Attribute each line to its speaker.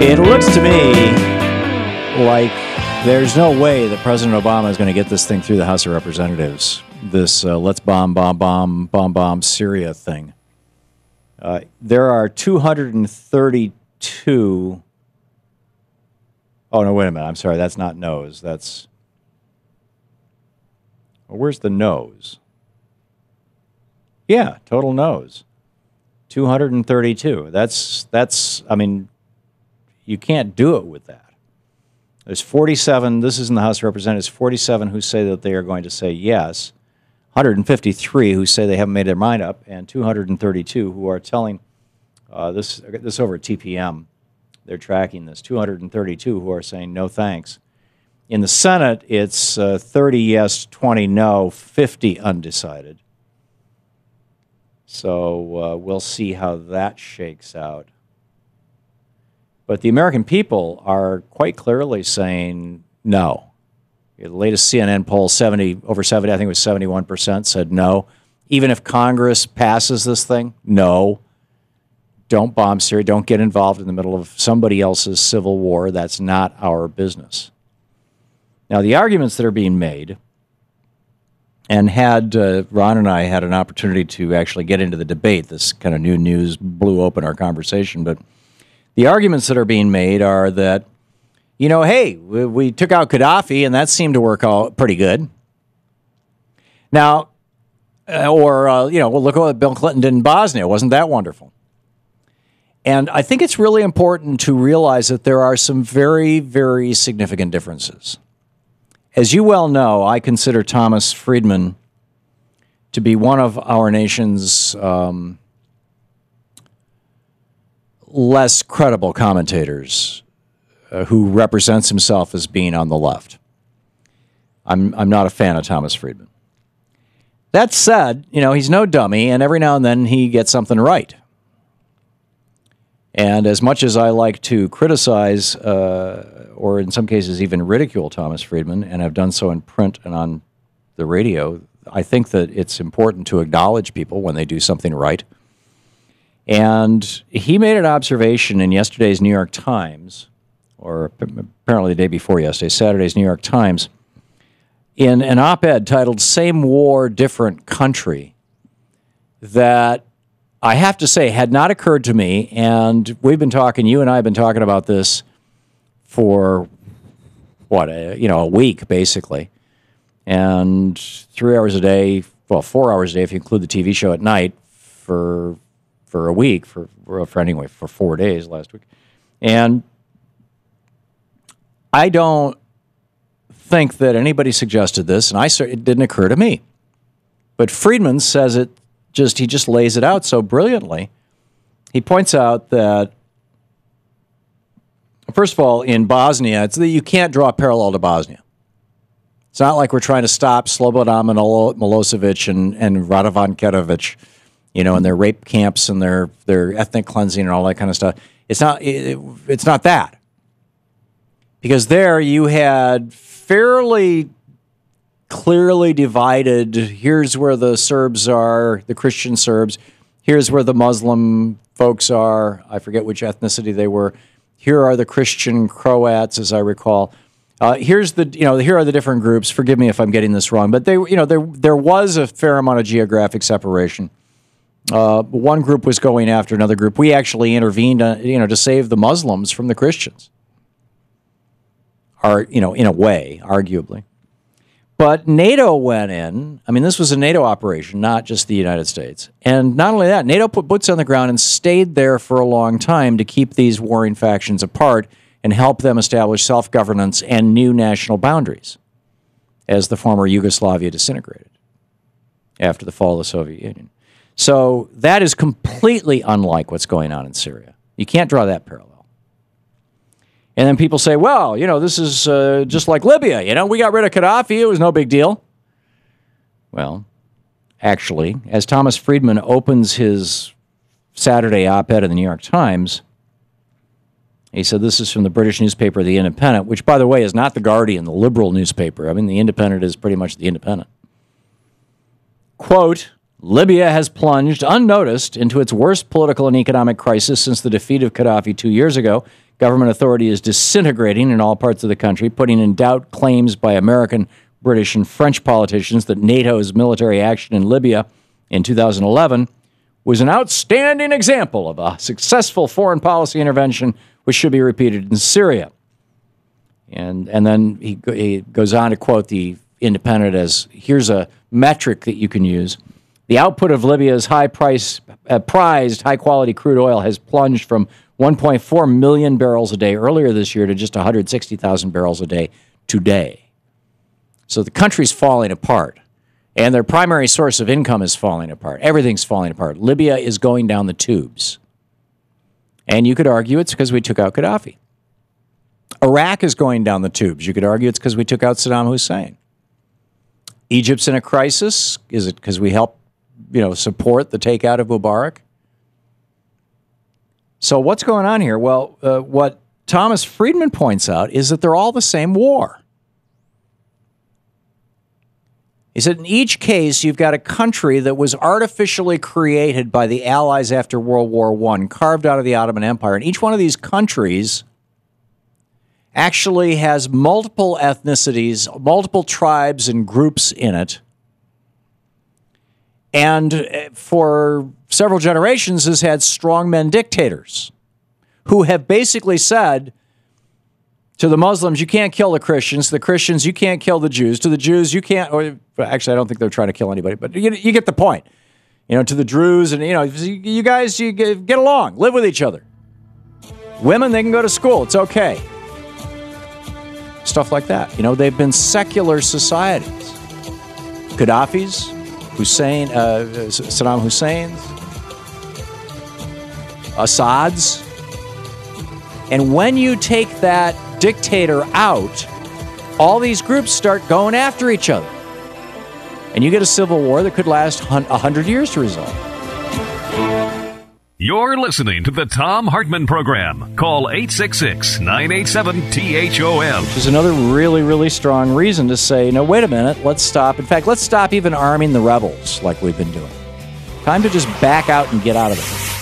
Speaker 1: It looks to me like there's no way that President Obama is going to get this thing through the House of Representatives. This uh, let's bomb, bomb, bomb, bomb, bomb Syria thing. Uh, there are 232. Oh, no, wait a minute. I'm sorry. That's not no's. That's. Well, where's the no's? Yeah, total no's. 232. That's, that's, I mean, you can't do it with that. There's 47, this is in the House of Representatives, 47 who say that they are going to say yes, 153 who say they haven't made their mind up, and 232 who are telling uh, this, this over at TPM. They're tracking this. 232 who are saying no thanks. In the Senate, it's uh, 30 yes, 20 no, 50 undecided. So uh, we'll see how that shakes out. But the American people are quite clearly saying no. The latest CNN poll, 70 over 70, I think it was 71%, said no. Even if Congress passes this thing, no. Don't bomb Syria. Don't get involved in the middle of somebody else's civil war. That's not our business. Now, the arguments that are being made, and had uh, Ron and I had an opportunity to actually get into the debate, this kind of new news blew open our conversation, but the arguments that are being made are that, you know, hey, we, we took out Gaddafi and that seemed to work out pretty good. Now, uh, or, uh, you know, well, look at what Bill Clinton did in Bosnia. Wasn't that wonderful? And I think it's really important to realize that there are some very, very significant differences. As you well know, I consider Thomas Friedman to be one of our nation's um, less credible commentators uh, who represents himself as being on the left. I'm, I'm not a fan of Thomas Friedman. That said, you know, he's no dummy, and every now and then he gets something right. And as much as I like to criticize, uh, or in some cases even ridicule Thomas Friedman, and have done so in print and on the radio, I think that it's important to acknowledge people when they do something right. And he made an observation in yesterday's New York Times, or apparently the day before yesterday, Saturday's New York Times, in an op ed titled Same War, Different Country, that I have to say had not occurred to me. And we've been talking, you and I have been talking about this for what, a, you know, a week basically. And three hours a day, well, four hours a day if you include the TV show at night for for a week for for anyway for four days last week, and I don't think that anybody suggested this, and I it didn't occur to me. But Friedman says it just he just lays it out so brilliantly. He points out that first of all, in Bosnia, it's that you can't draw a parallel to Bosnia. It's not like we're trying to stop Slobodan Milosevic and, and Radovan Karadzic you know, and their rape camps and their their ethnic cleansing and all that kind of stuff. It's not it, it's not that. Because there you had fairly clearly divided here's where the Serbs are, the Christian Serbs, here's where the Muslim folks are. I forget which ethnicity they were. Here are the Christian Croats as I recall. Uh, here's the you know here are the different groups. Forgive me if I'm getting this wrong, but they you know there there was a fair amount of geographic separation. Uh, one group was going after another group. We actually intervened, uh, you know, to save the Muslims from the Christians. Are you know, in a way, arguably. But NATO went in. I mean, this was a NATO operation, not just the United States. And not only that, NATO put boots on the ground and stayed there for a long time to keep these warring factions apart and help them establish self governance and new national boundaries as the former Yugoslavia disintegrated after the fall of the Soviet Union. So that is completely unlike what's going on in Syria. You can't draw that parallel. And then people say, well, you know, this is uh, just like Libya. You know, we got rid of Gaddafi, it was no big deal. Well, actually, as Thomas Friedman opens his Saturday op ed in the New York Times, he said this is from the British newspaper, The Independent, which, by the way, is not The Guardian, the liberal newspaper. I mean, The Independent is pretty much The Independent. Quote, Libya has plunged unnoticed into its worst political and economic crisis since the defeat of Gaddafi two years ago. Government authority is disintegrating in all parts of the country, putting in doubt claims by American, British, and French politicians that NATO's military action in Libya in 2011 was an outstanding example of a successful foreign policy intervention which should be repeated in Syria. And, and then he, he goes on to quote the Independent as here's a metric that you can use. The output of Libya's high price, uh, prized high quality crude oil has plunged from 1.4 million barrels a day earlier this year to just 160,000 barrels a day today. So the country's falling apart, and their primary source of income is falling apart. Everything's falling apart. Libya is going down the tubes. And you could argue it's because we took out Gaddafi. Iraq is going down the tubes. You could argue it's because we took out Saddam Hussein. Egypt's in a crisis. Is it because we helped, you know, support the takeout of Mubarak? So what's going on here? Well, uh, what Thomas Friedman points out is that they're all the same war. He said in each case, you've got a country that was artificially created by the Allies after World War I, carved out of the Ottoman Empire. And each one of these countries actually has multiple ethnicities, multiple tribes and groups in it. And uh, for several generations has had strongmen dictators who have basically said to the Muslims, you can't kill the Christians. The Christians, you can't kill the Jews. To the Jews, you can't. Or actually, I don't think they're trying to kill anybody, but you, you get the point. You know, to the Druze, and you know, you guys, you get along, live with each other. Women, they can go to school. It's okay. Stuff like that. You know, they've been secular societies. Gaddafi's, Hussein, uh, Saddam Hussein's, Assad's. And when you take that dictator out, all these groups start going after each other. And you get a civil war that could last 100 years to resolve.
Speaker 2: You're listening to the Thom Hartmann Program. Call 866 987 THOM.
Speaker 1: Which is another really, really strong reason to say, no, wait a minute, let's stop. In fact, let's stop even arming the rebels like we've been doing. Time to just back out and get out of it.